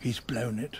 he's blown it.